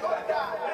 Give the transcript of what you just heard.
cortar.